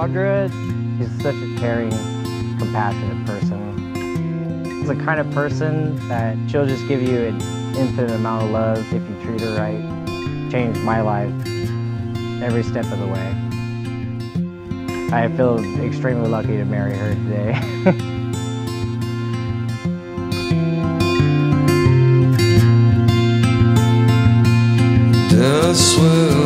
Audra is such a caring, compassionate person. She's the kind of person that she'll just give you an infinite amount of love if you treat her right. Changed my life every step of the way. I feel extremely lucky to marry her today. Swirls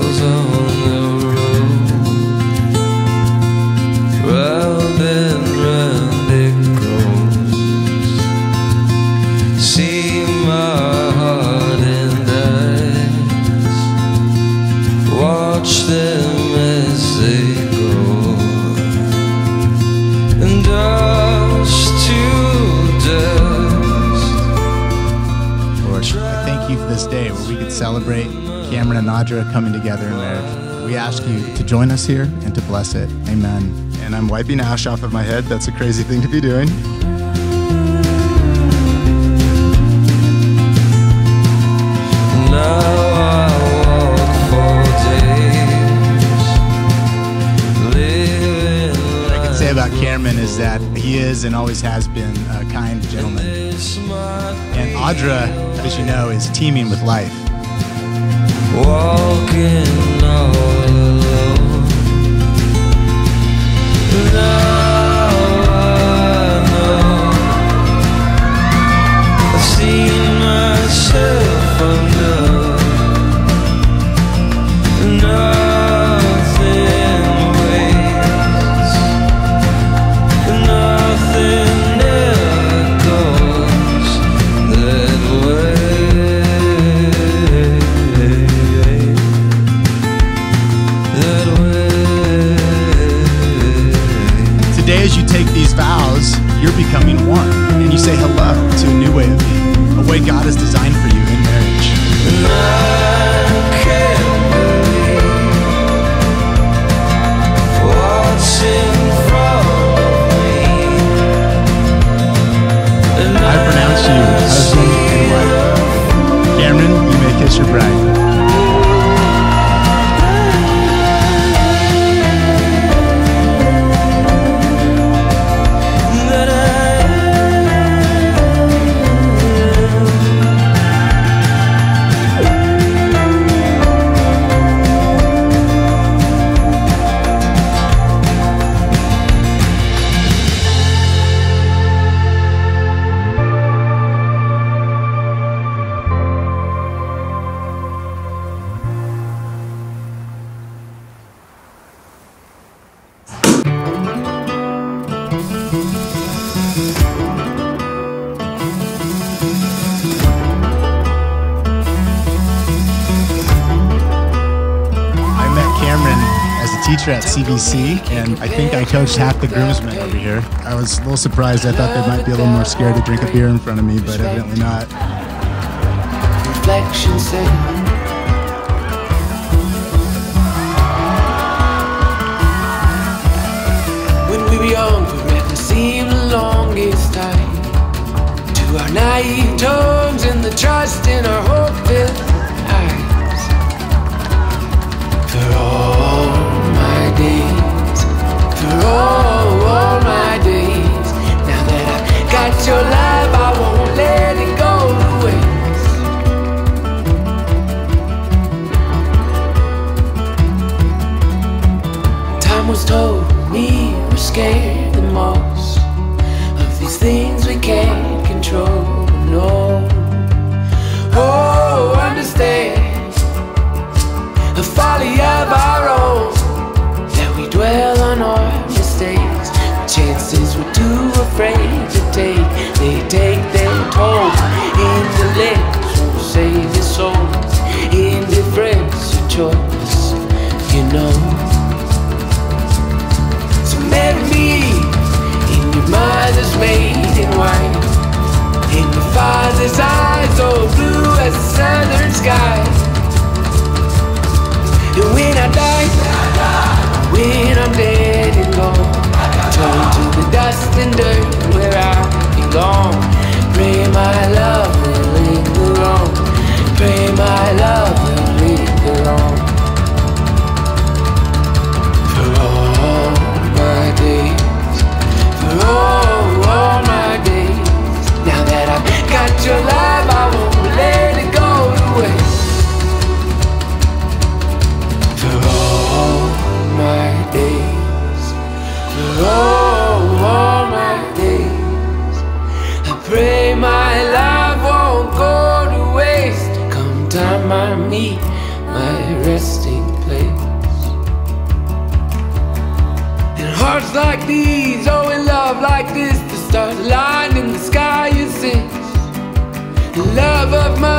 celebrate Cameron and Audra coming together in marriage. We ask you to join us here and to bless it. Amen. And I'm wiping ash off of my head. That's a crazy thing to be doing. Now I walk for days, living What I can say about Cameron is that he is and always has been a kind gentleman. And Audra, as you know, is teeming with life. Walking way God has designed for you in marriage. I pronounce you husband and wife. Cameron, you may kiss your bride. Cameron as a teacher at CBC, and I think I coached half the groomsmen over here. I was a little surprised. I thought they might be a little more scared to drink a beer in front of me, but evidently not. reflection my me, my resting place. And hearts like these, oh, in love like this, the stars align in the sky, you sense. The love of mine.